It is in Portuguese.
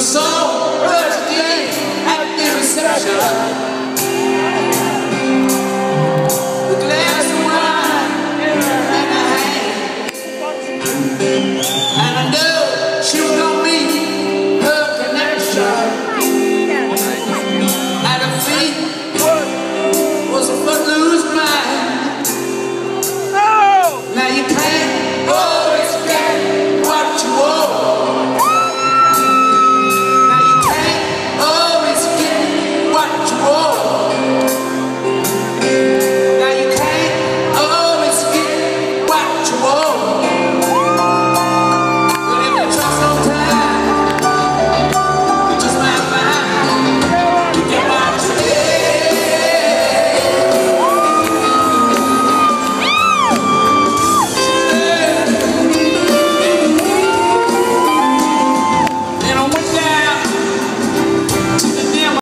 do.